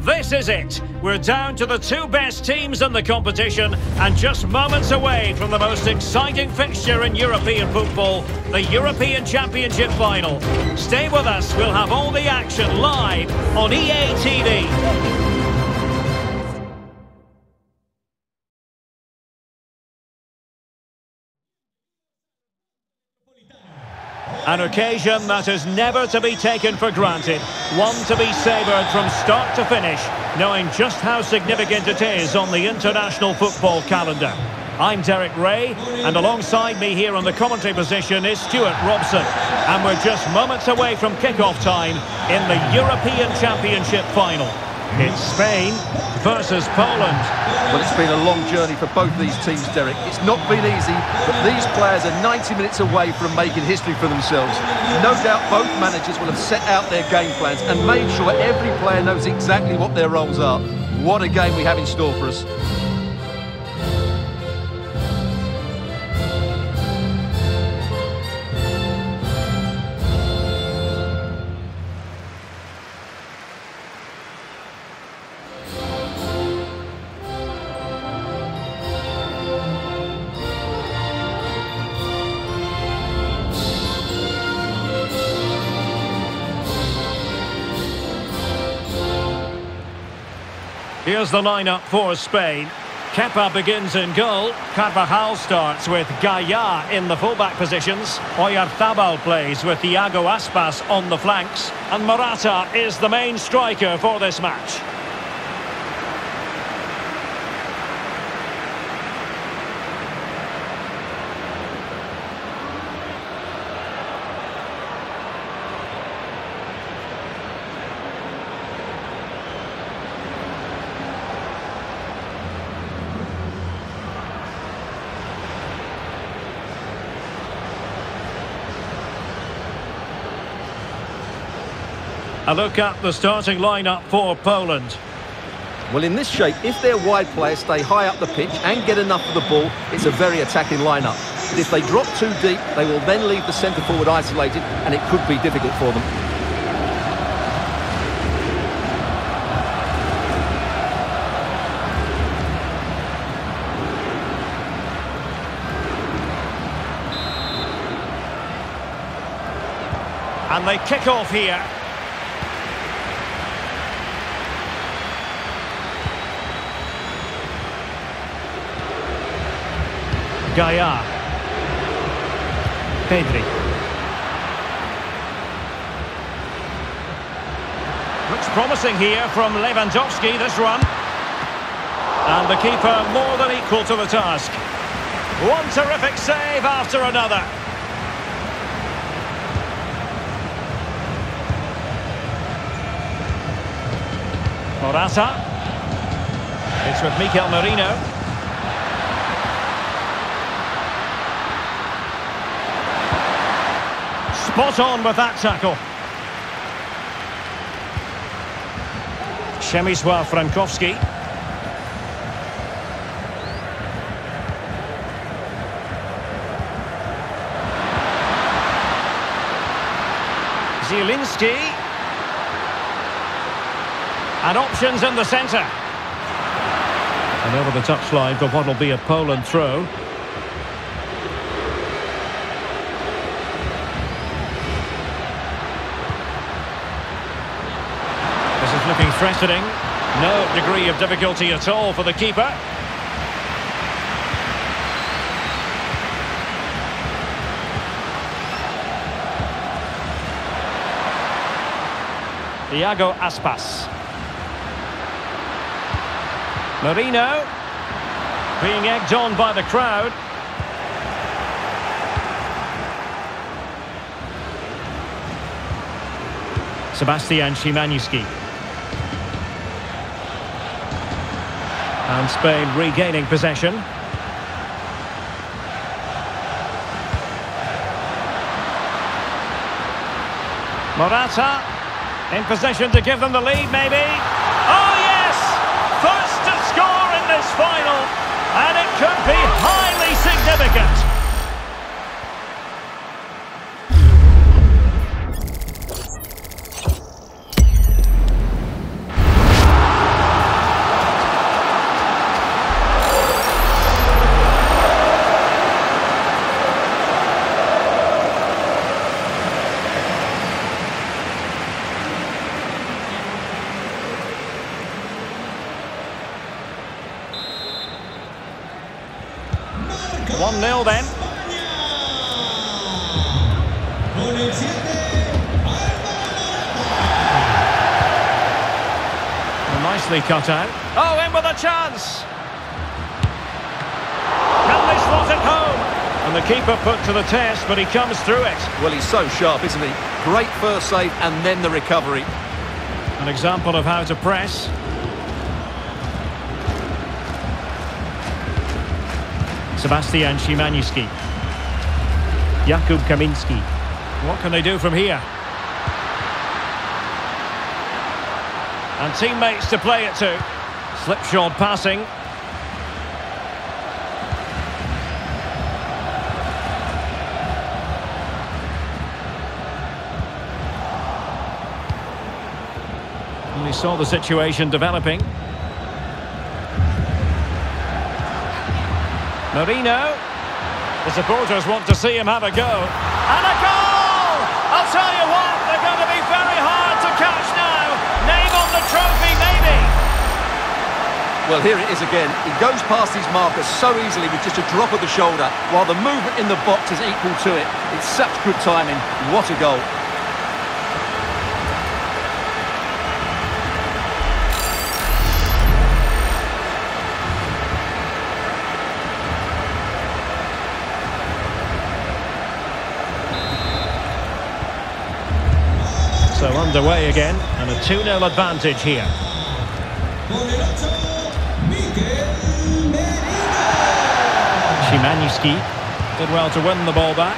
This is it. We're down to the two best teams in the competition and just moments away from the most exciting fixture in European football, the European Championship final. Stay with us, we'll have all the action live on EA TV. An occasion that is never to be taken for granted. One to be savoured from start to finish, knowing just how significant it is on the international football calendar. I'm Derek Rae, and alongside me here on the commentary position is Stewart Robson. And we're just moments away from kick-off time in the European Championship final. It's Spain versus Poland. Well, it's been a long journey for both these teams, Derek. It's not been easy, but these players are 90 minutes away from making history for themselves. No doubt both managers will have set out their game plans and made sure every player knows exactly what their roles are. What a game we have in store for us. Here's the lineup for Spain. Kepa begins in goal. Carvajal starts with Gaya in the fullback positions. Oyarzabal plays with Iago Aspas on the flanks. And Morata is the main striker for this match. A look at the starting lineup for Poland. Well, in this shape, if their wide players stay high up the pitch and get enough of the ball, it's a very attacking lineup. But if they drop too deep, they will then leave the centre forward isolated, and it could be difficult for them. And they kick off here. Gaya. Pedri. Looks promising here from Lewandowski, this run. And the keeper more than equal to the task. One terrific save after another. Morata. It's with Mikel Merino. Spot on with that tackle. Przemysław Frankowski. Zielinski. And options in the centre. And over the touchline for what will be a Poland throw. Looking threatening. No degree of difficulty at all for the keeper. Iago Aspas. Merino Being egged on by the crowd. Sebastian Szymanski. And Spain regaining possession. Morata in possession to give them the lead, maybe. Oh, yes! First to score in this final, and it could be highly cut out. Oh, in with a chance! Can they slot it home? And the keeper put to the test, but he comes through it. Well, he's so sharp, isn't he? Great first save and then the recovery. An example of how to press. Sebastian Szymanski. Jakub Kaminski. What can they do from here? And teammates to play it to. Slipshod passing. And he saw the situation developing. Merino. The supporters want to see him have a go. And a goal! Well, here it is again. He goes past his marker so easily with just a drop of the shoulder, while the movement in the box is equal to it. It's such good timing. What a goal. So underway again, and a 2-0 advantage here. Szymanski did well to win the ball back.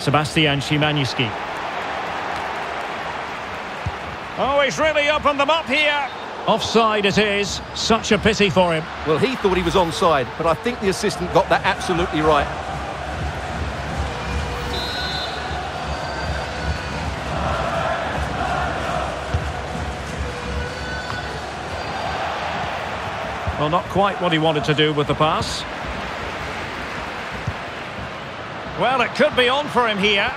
Sebastian Szymanski. Oh, he's really opened them up here. Offside it is. Such a pity for him. Well, he thought he was onside, but I think the assistant got that absolutely right. Well, not quite what he wanted to do with the pass. Well, it could be on for him here.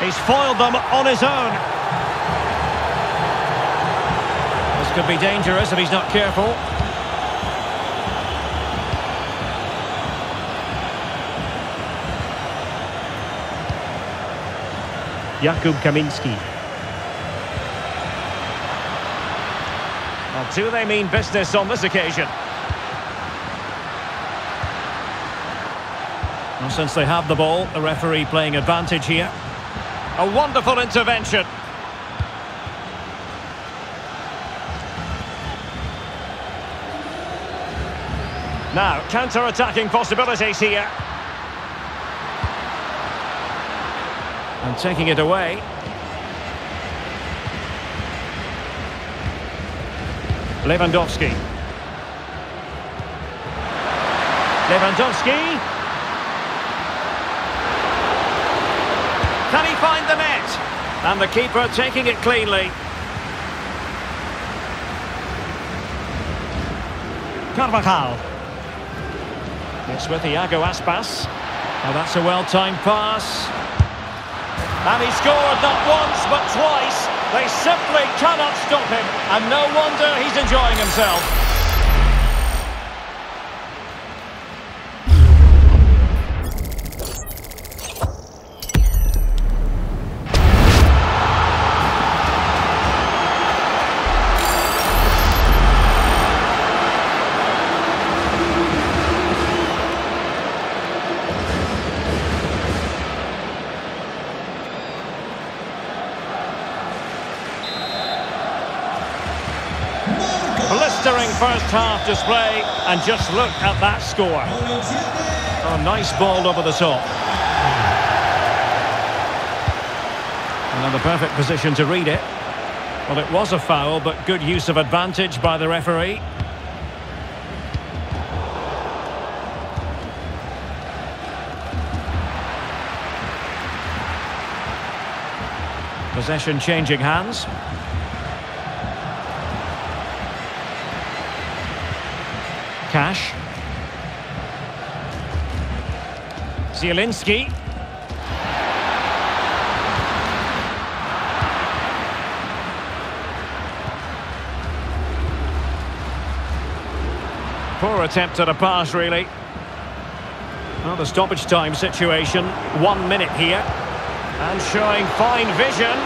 He's foiled them on his own. This could be dangerous if he's not careful. Jakub Kaminski. Well, do they mean business on this occasion? Well, since they have the ball, the referee playing advantage here. A wonderful intervention. Now, counter-attacking possibilities here. And taking it away. Lewandowski. Lewandowski. Can he find the net? And the keeper taking it cleanly. Carvajal. It's with Iago Aspas. Now that's a well-timed pass. And he scored not once, but twice. They simply cannot stop him. And no wonder he's enjoying himself. First half display, and just look at that score. Oh, nice ball over the top. Another perfect position to read it. Well, it was a foul, but good use of advantage by the referee. Possession changing hands. Cash. Zielinski. Poor attempt at a pass, really. Another stoppage time situation, one minute here. And showing fine vision.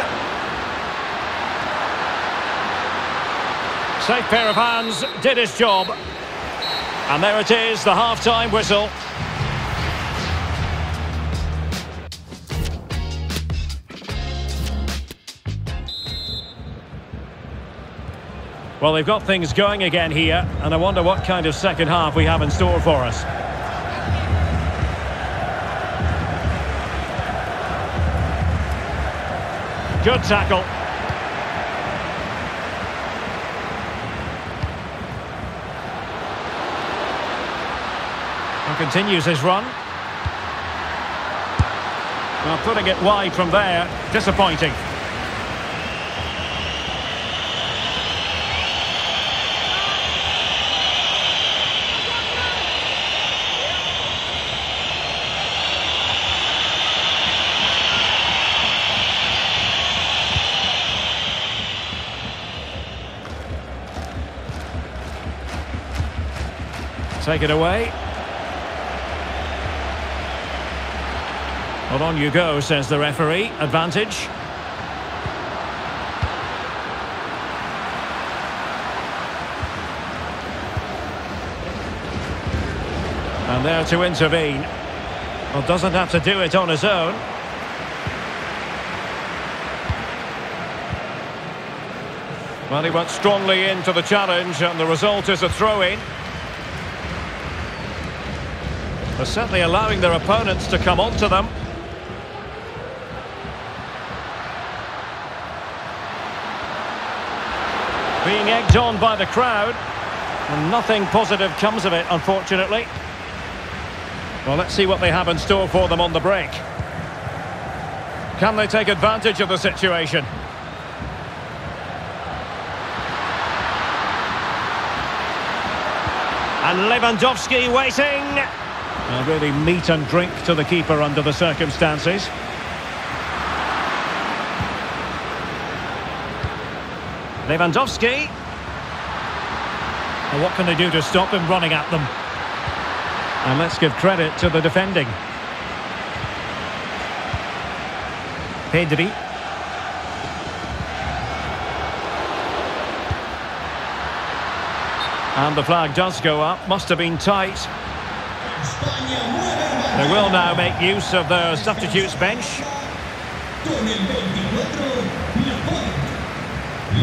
Safe pair of hands, did his job. And there it is, the half-time whistle. Well, they've got things going again here, and I wonder what kind of second half we have in store for us. Good tackle. Continues his run. Well, putting it wide from there, disappointing. Take it away. Well, on you go, says the referee. Advantage. And there to intervene. Well, doesn't have to do it on his own. Well, he went strongly into the challenge, and the result is a throw-in. They're certainly allowing their opponents to come onto them. Being egged on by the crowd. And nothing positive comes of it, unfortunately. Well, let's see what they have in store for them on the break. Can they take advantage of the situation? And Lewandowski waiting. Uh, really meat and drink to the keeper under the circumstances. Lewandowski. Well, what can they do to stop him running at them? And let's give credit to the defending. Pedri. And the flag does go up. Must have been tight. They will now make use of their substitutes bench.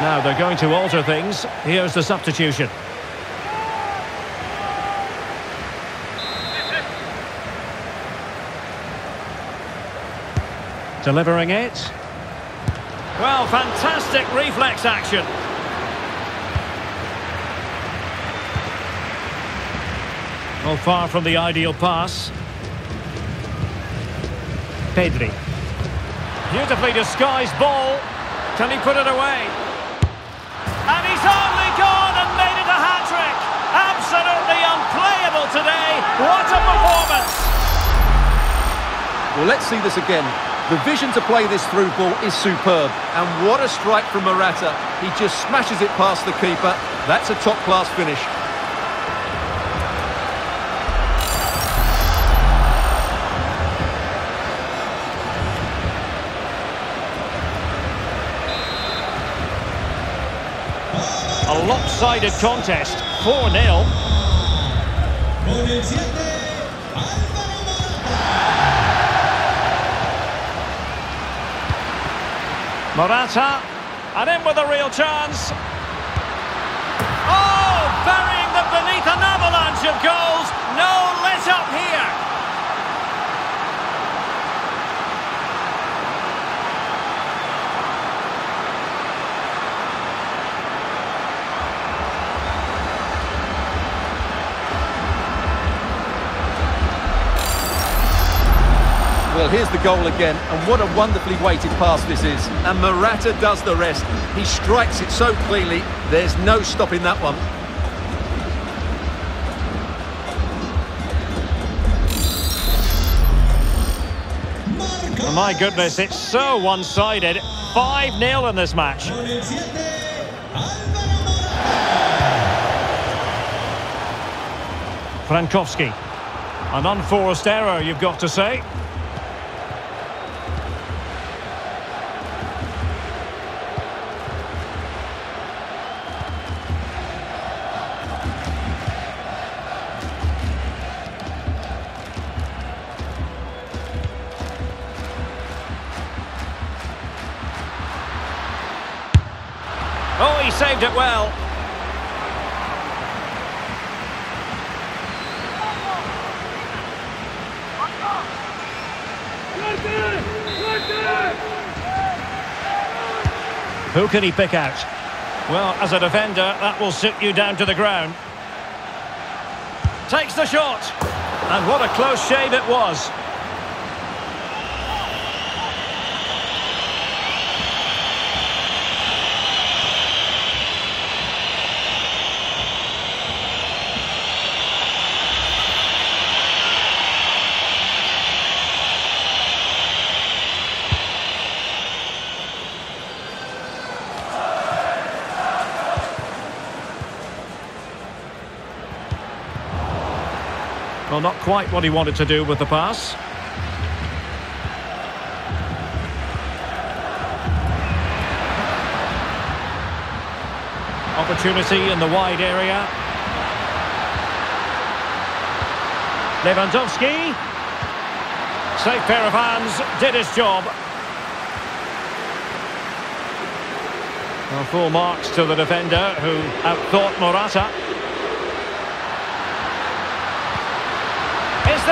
Now they're going to alter things. Here's the substitution. Delivering it. Well, fantastic reflex action. Well, far from the ideal pass. Pedri. Beautifully disguised ball. Can he put it away? What a performance. Well, let's see this again. The vision to play this through ball is superb. And what a strike from Morata. He just smashes it past the keeper. That's a top-class finish. A lopsided contest, 4-0. Morata, and in with a real chance. Oh, burying them beneath an avalanche of goals. No let up here. Well, here's the goal again, and what a wonderfully weighted pass this is. And Morata does the rest. He strikes it so cleanly, there's no stopping that one. My goodness, it's so one-sided. 5-0 in this match. Frankowski. An unforced error, you've got to say. Who can he pick out? Well, as a defender, that will sit you down to the ground. Takes the shot. And what a close shave it was. Well, not quite what he wanted to do with the pass. Opportunity in the wide area. Lewandowski. Safe pair of hands, did his job. Well, full marks to the defender who outthought Morata.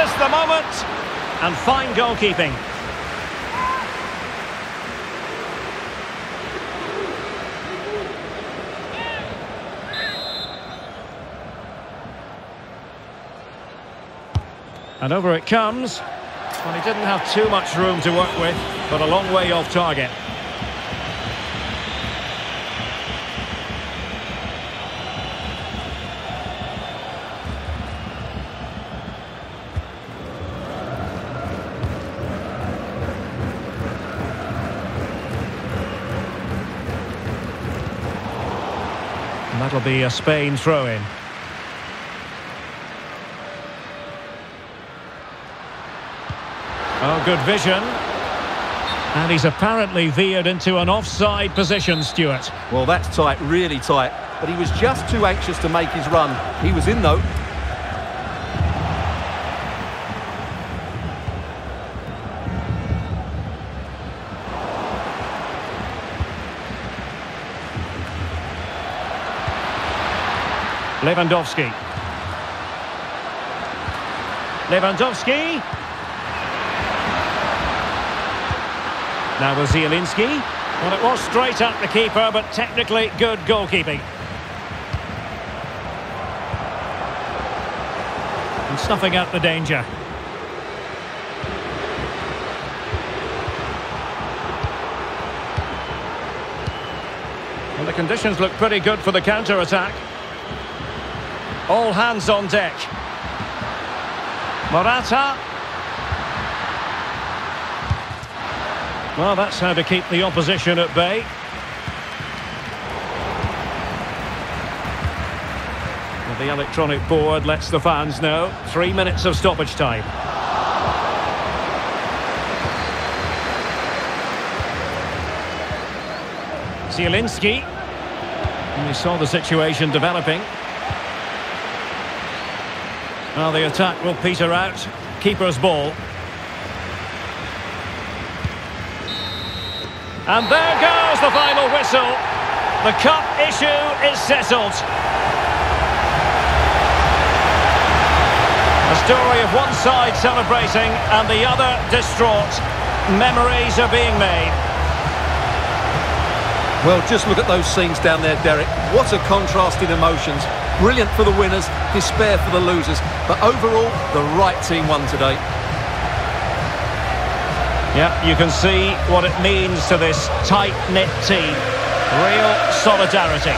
The moment? And fine goalkeeping. And over it comes. Well, he didn't have too much room to work with, but a long way off target. Be a Spain throw-in. Oh, good vision. And he's apparently veered into an offside position, Stewart. Well, that's tight, really tight. But he was just too anxious to make his run. He was in, though. Lewandowski. Lewandowski. Now was Zielinski. Well, it was straight at the keeper, but technically good goalkeeping. And snuffing out the danger. Well, the conditions look pretty good for the counter-attack. All hands on deck. Morata. Well, that's how to keep the opposition at bay. The electronic board lets the fans know. Three minutes of stoppage time. Zielinski. And we saw the situation developing. Well, the attack will peter out. Keeper's ball. And there goes the final whistle. The cup issue is settled. A story of one side celebrating and the other distraught. Memories are being made. Well, just look at those scenes down there, Derek. What a contrast in emotions. Brilliant for the winners, despair for the losers. But overall, the right team won today. Yeah, you can see what it means to this tight-knit team. Real solidarity.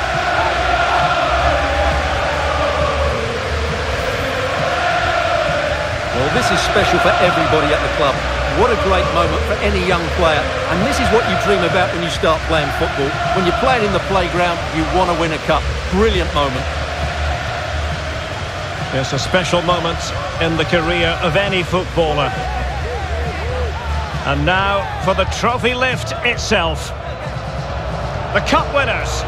Well, this is special for everybody at the club. What a great moment for any young player. And this is what you dream about when you start playing football. When you're playing in the playground, you want to win a cup. Brilliant moment. It's a special moment in the career of any footballer. And now for the trophy lift itself. The cup winners.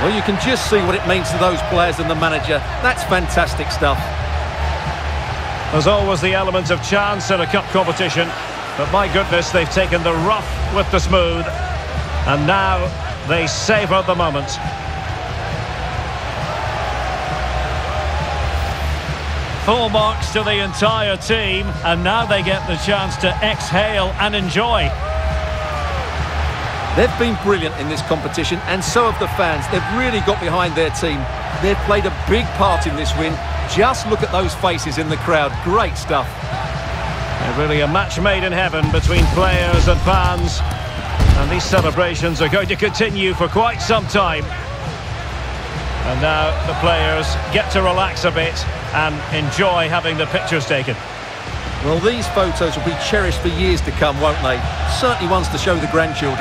Well, you can just see what it means to those players and the manager. That's fantastic stuff. There's always the element of chance in a cup competition. But my goodness, they've taken the rough with the smooth. And now they savour the moment. Full marks to the entire team. And now they get the chance to exhale and enjoy. They've been brilliant in this competition, and so have the fans. They've really got behind their team. They've played a big part in this win. Just look at those faces in the crowd. Great stuff. Yeah, really a match made in heaven between players and fans. And these celebrations are going to continue for quite some time. And now the players get to relax a bit and enjoy having the pictures taken. Well, these photos will be cherished for years to come, won't they? Certainly ones to show the grandchildren.